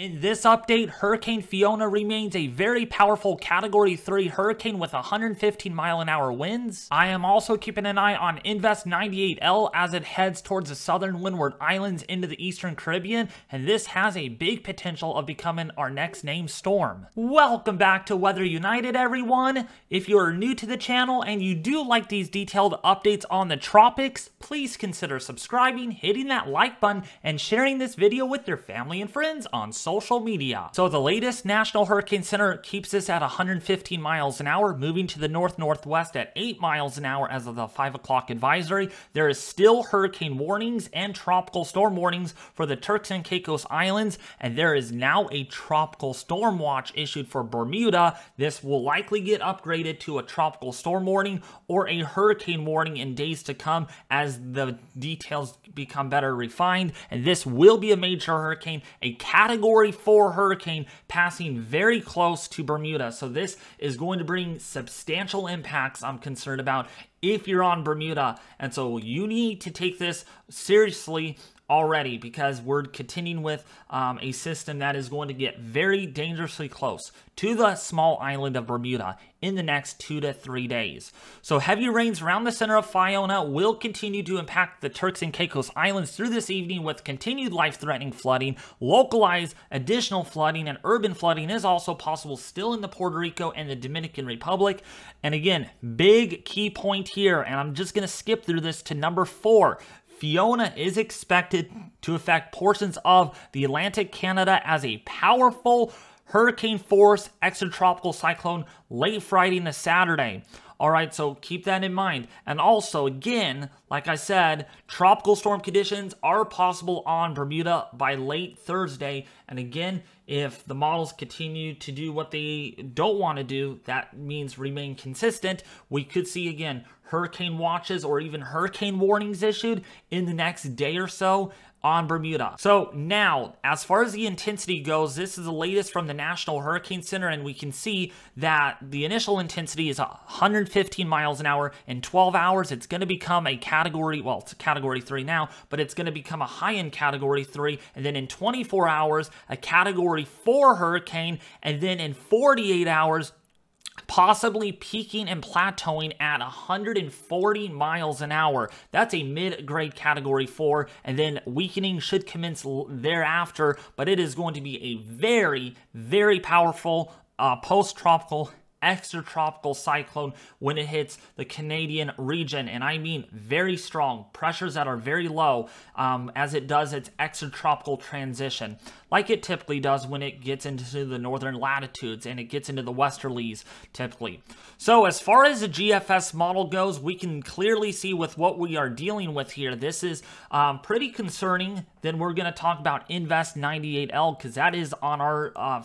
In this update, Hurricane Fiona remains a very powerful Category 3 hurricane with 115 mile an hour winds. I am also keeping an eye on Invest 98L as it heads towards the southern Windward Islands into the eastern Caribbean, and this has a big potential of becoming our next named storm. Welcome back to Weather United, everyone. If you are new to the channel and you do like these detailed updates on the tropics, please consider subscribing, hitting that like button, and sharing this video with your family and friends on social social media. So the latest National Hurricane Center keeps us at 115 miles an hour, moving to the north-northwest at 8 miles an hour as of the 5 o'clock advisory. There is still hurricane warnings and tropical storm warnings for the Turks and Caicos Islands, and there is now a tropical storm watch issued for Bermuda. This will likely get upgraded to a tropical storm warning or a hurricane warning in days to come as the details become better refined, and this will be a major hurricane, a category Category 4 hurricane passing very close to Bermuda. So this is going to bring substantial impacts I'm concerned about if you're on Bermuda. And so you need to take this seriously already because we're continuing with um, a system that is going to get very dangerously close to the small island of Bermuda in the next two to three days. So heavy rains around the center of Fiona will continue to impact the Turks and Caicos Islands through this evening with continued life-threatening flooding, localized additional flooding, and urban flooding is also possible still in the Puerto Rico and the Dominican Republic. And again, big key point here, and I'm just going to skip through this to number four. Fiona is expected to affect portions of the Atlantic Canada as a powerful hurricane force extratropical cyclone late Friday into Saturday. All right, so keep that in mind. And also, again, like I said, tropical storm conditions are possible on Bermuda by late Thursday. And again, if the models continue to do what they don't want to do, that means remain consistent. We could see, again, hurricane watches or even hurricane warnings issued in the next day or so on Bermuda. So now, as far as the intensity goes, this is the latest from the National Hurricane Center, and we can see that the initial intensity is 115 miles an hour. In 12 hours, it's going to become a category, well, it's a category 3 now, but it's going to become a high-end category 3, and then in 24 hours, a category 4 hurricane, and then in 48 hours, possibly peaking and plateauing at 140 miles an hour. That's a mid-grade category 4, and then weakening should commence thereafter, but it is going to be a very, very powerful uh, post-tropical extratropical cyclone when it hits the Canadian region. And I mean very strong pressures that are very low um, as it does its extratropical transition, like it typically does when it gets into the northern latitudes and it gets into the westerlies typically. So as far as the GFS model goes, we can clearly see with what we are dealing with here, this is um, pretty concerning. Then we're going to talk about Invest 98L because that is on our uh,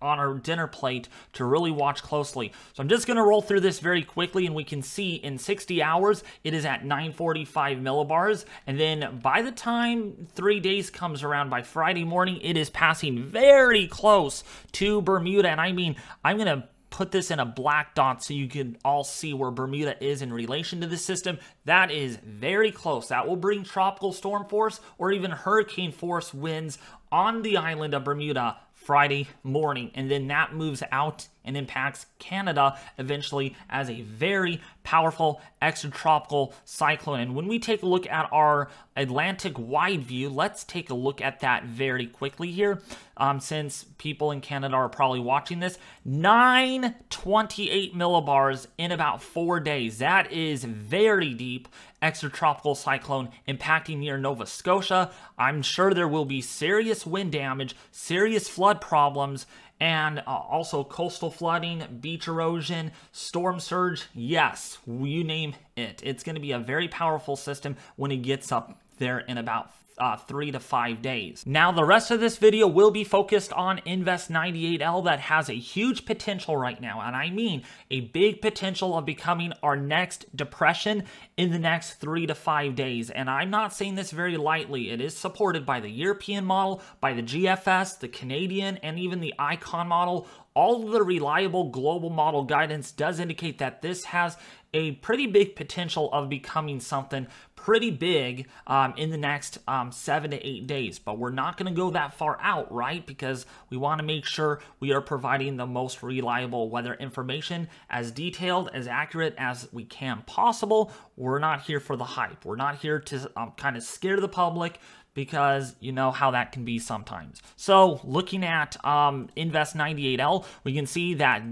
on our dinner plate to really watch closely. So I'm just going to roll through this very quickly and we can see in 60 hours it is at 945 millibars and then by the time three days comes around by Friday morning it is passing very close to Bermuda and I mean I'm going to put this in a black dot so you can all see where Bermuda is in relation to the system. That is very close. That will bring tropical storm force or even hurricane force winds on the island of Bermuda Friday morning. And then that moves out and impacts Canada eventually as a very powerful extratropical cyclone. And when we take a look at our Atlantic wide view, let's take a look at that very quickly here. Um, since people in Canada are probably watching this, 928 millibars in about four days. That is very deep extratropical cyclone impacting near Nova Scotia. I'm sure there will be serious wind damage, serious flood problems, and uh, also coastal flooding, beach erosion, storm surge. Yes, you name it. It's going to be a very powerful system when it gets up there in about uh, three to five days. Now, the rest of this video will be focused on Invest 98L that has a huge potential right now, and I mean a big potential of becoming our next depression in the next three to five days. And I'm not saying this very lightly. It is supported by the European model, by the GFS, the Canadian, and even the ICON model. All of the reliable global model guidance does indicate that this has a pretty big potential of becoming something pretty big um, in the next um, seven to eight days. But we're not going to go that far out, right? Because we want to make sure we are providing the most reliable weather information as detailed, as accurate as we can possible. We're not here for the hype. We're not here to um, kind of scare the public because you know how that can be sometimes. So looking at um, Invest 98L, we can see that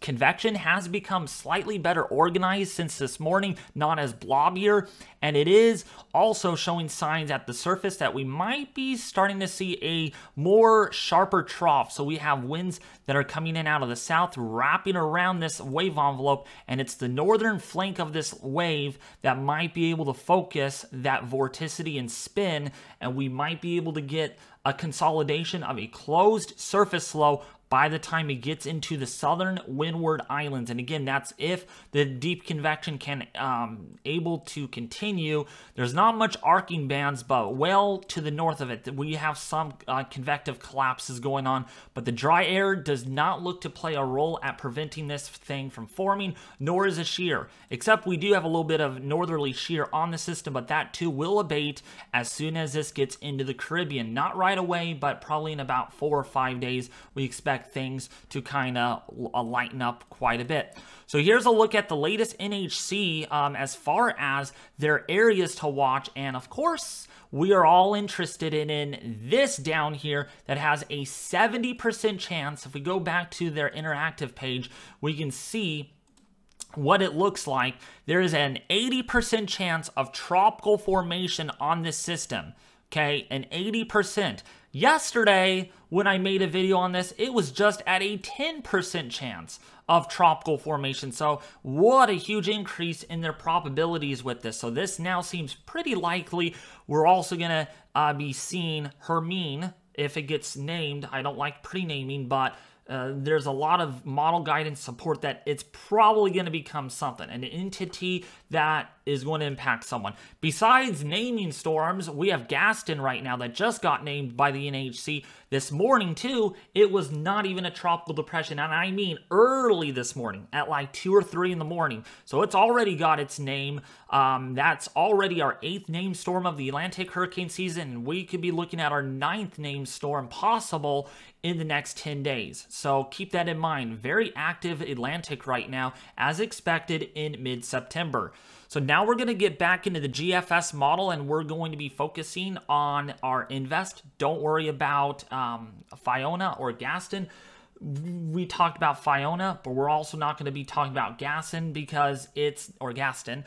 convection has become slightly better organized since this morning, not as blobbier, and it is also showing signs at the surface that we might be starting to see a more sharper trough. So we have winds that are coming in out of the south, wrapping around this wave envelope, and it's the northern flank of this wave that might be able to focus that vorticity and spin, and we might be able to get a consolidation of a closed surface low by the time it gets into the southern windward islands. And again that's if the deep convection can um, able to continue. There's not much arcing bands but well to the north of it we have some uh, convective collapses going on. But the dry air does not look to play a role at preventing this thing from forming nor is a shear. Except we do have a little bit of northerly shear on the system but that too will abate as soon as this gets into the Caribbean. Not right away but probably in about four or five days we expect expect things to kind of uh, lighten up quite a bit. So here's a look at the latest NHC um, as far as their areas to watch. And of course, we are all interested in, in this down here that has a 70% chance. If we go back to their interactive page, we can see what it looks like. There is an 80% chance of tropical formation on this system. Okay, an 80%. Yesterday, when I made a video on this, it was just at a 10% chance of tropical formation. So what a huge increase in their probabilities with this. So this now seems pretty likely. We're also going to uh, be seeing Hermine if it gets named. I don't like pre-naming, but uh, there's a lot of model guidance support that it's probably going to become something, an entity that is going to impact someone. Besides naming storms, we have Gaston right now that just got named by the NHC this morning too. It was not even a tropical depression, and I mean early this morning at like 2 or 3 in the morning. So it's already got its name. Um, that's already our eighth name storm of the Atlantic hurricane season, we could be looking at our ninth name storm possible in the next 10 days. So keep that in mind. Very active Atlantic right now, as expected in mid September. So now we're going to get back into the GFS model and we're going to be focusing on our invest. Don't worry about um, Fiona or Gaston. We talked about Fiona, but we're also not going to be talking about Gaston because it's, or Gaston,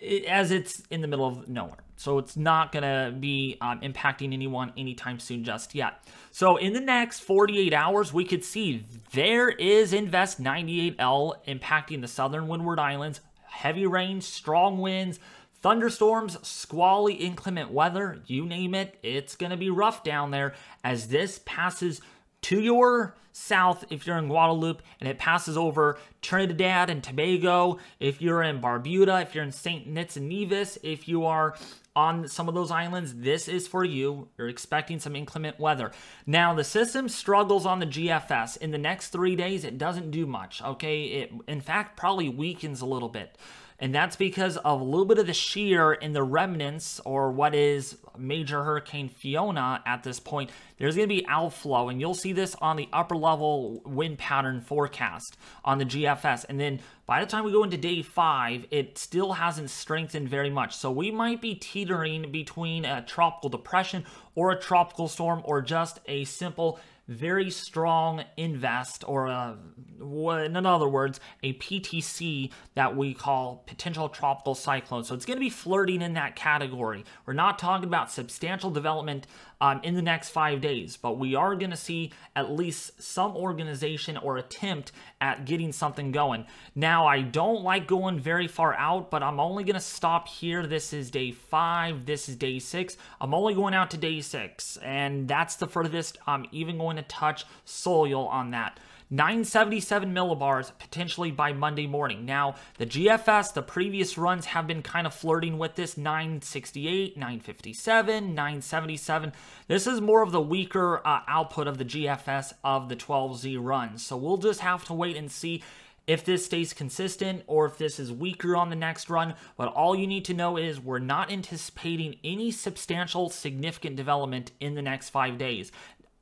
it, as it's in the middle of nowhere. So it's not going to be um, impacting anyone anytime soon just yet. So in the next 48 hours, we could see there is Invest 98L impacting the southern Windward Islands. Heavy rain, strong winds, thunderstorms, squally inclement weather, you name it, it's going to be rough down there as this passes to your south if you're in Guadeloupe and it passes over Trinidad and Tobago, if you're in Barbuda, if you're in St. Kitts and Nevis, if you are on some of those islands, this is for you. You're expecting some inclement weather. Now, the system struggles on the GFS. In the next three days, it doesn't do much, okay? It, in fact, probably weakens a little bit. And that's because of a little bit of the shear in the remnants, or what is Major Hurricane Fiona at this point. There's going to be outflow, and you'll see this on the upper level wind pattern forecast on the GFS. And then by the time we go into day five, it still hasn't strengthened very much. So we might be teetering between a tropical depression or a tropical storm or just a simple very strong invest or uh, a, in other words a PTC that we call potential tropical cyclone. So it's going to be flirting in that category. We're not talking about substantial development um, in the next five days. But we are going to see at least some organization or attempt at getting something going. Now, I don't like going very far out, but I'm only going to stop here. This is day five. This is day six. I'm only going out to day six, and that's the furthest I'm even going to touch soil on that. 977 millibars potentially by Monday morning. Now, the GFS, the previous runs have been kind of flirting with this 968, 957, 977. This is more of the weaker uh, output of the GFS of the 12Z runs. So we'll just have to wait and see if this stays consistent or if this is weaker on the next run. But all you need to know is we're not anticipating any substantial, significant development in the next five days.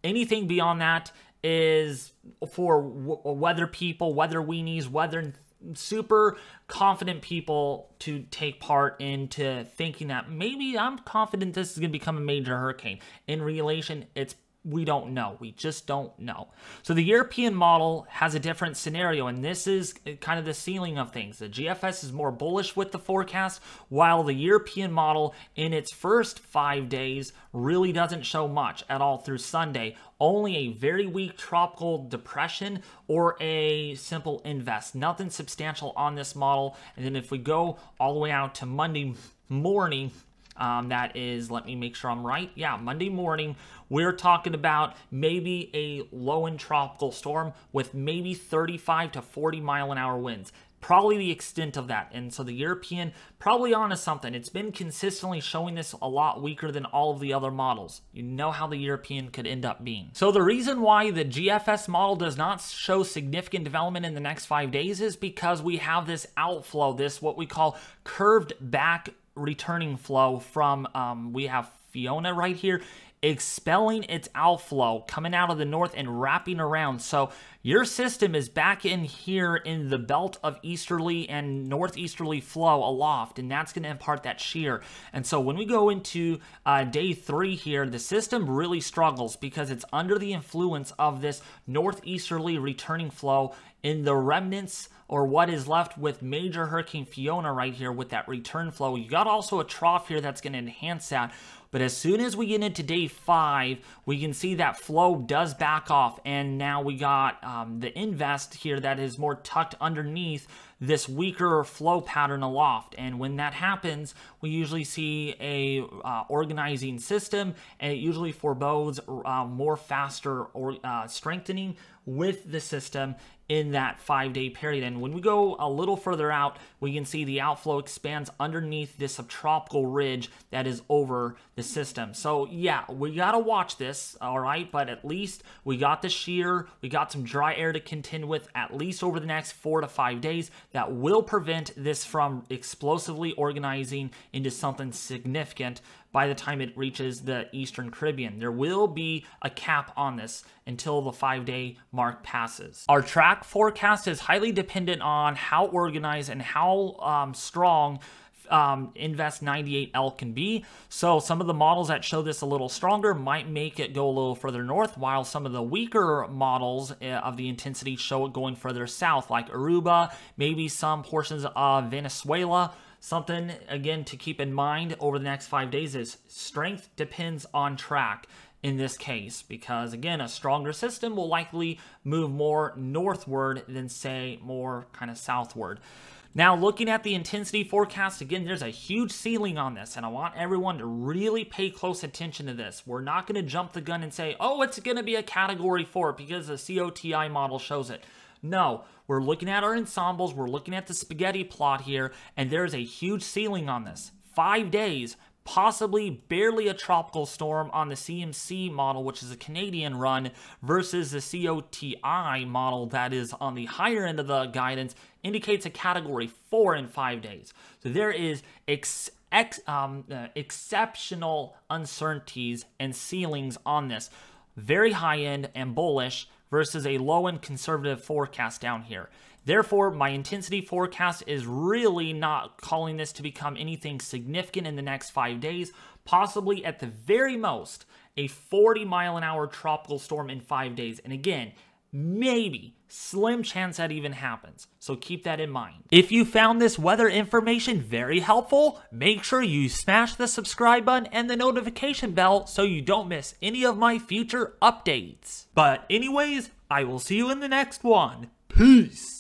Anything beyond that is for weather people, weather weenies, weather super confident people to take part into thinking that maybe I'm confident this is going to become a major hurricane. In relation, it's we don't know. We just don't know. So the European model has a different scenario, and this is kind of the ceiling of things. The GFS is more bullish with the forecast, while the European model in its first five days really doesn't show much at all through Sunday. Only a very weak tropical depression or a simple invest. Nothing substantial on this model. And then if we go all the way out to Monday morning, um, that is, let me make sure I'm right. Yeah, Monday morning, we're talking about maybe a low and tropical storm with maybe 35 to 40 mile an hour winds probably the extent of that. And so the European probably onto something. It's been consistently showing this a lot weaker than all of the other models. You know how the European could end up being. So the reason why the GFS model does not show significant development in the next five days is because we have this outflow, this what we call curved back returning flow from, um, we have Fiona right here, expelling its outflow coming out of the north and wrapping around. So your system is back in here in the belt of easterly and northeasterly flow aloft, and that's going to impart that shear. And so when we go into uh, day three here, the system really struggles because it's under the influence of this northeasterly returning flow in the remnants or what is left with major Hurricane Fiona right here with that return flow. You got also a trough here that's going to enhance that. But as soon as we get into day five, we can see that flow does back off. And now we got um, the invest here that is more tucked underneath this weaker flow pattern aloft. And when that happens, we usually see a uh, organizing system and it usually forebodes uh, more faster or uh, strengthening with the system in that five day period. And when we go a little further out, we can see the outflow expands underneath this subtropical ridge that is over the system. So yeah, we got to watch this, all right? But at least we got the shear, we got some dry air to contend with at least over the next four to five days that will prevent this from explosively organizing into something significant by the time it reaches the Eastern Caribbean. There will be a cap on this until the five day mark passes. Our track forecast is highly dependent on how organized and how um, strong um, Invest 98L can be. So some of the models that show this a little stronger might make it go a little further north, while some of the weaker models eh, of the intensity show it going further south, like Aruba, maybe some portions of Venezuela. Something, again, to keep in mind over the next five days is strength depends on track in this case because again a stronger system will likely move more northward than say more kind of southward. Now looking at the intensity forecast again there's a huge ceiling on this and i want everyone to really pay close attention to this. We're not going to jump the gun and say oh it's going to be a category 4 because the coti model shows it no, we're looking at our ensembles, we're looking at the spaghetti plot here, and there's a huge ceiling on this. Five days, possibly barely a tropical storm on the CMC model, which is a Canadian run, versus the COTI model that is on the higher end of the guidance, indicates a category four in five days. So there is ex ex um, uh, exceptional uncertainties and ceilings on this. Very high end and bullish versus a low and conservative forecast down here. Therefore, my intensity forecast is really not calling this to become anything significant in the next five days, possibly at the very most, a 40 mile an hour tropical storm in five days. And again, maybe slim chance that even happens so keep that in mind. If you found this weather information very helpful make sure you smash the subscribe button and the notification bell so you don't miss any of my future updates. But anyways i will see you in the next one. Peace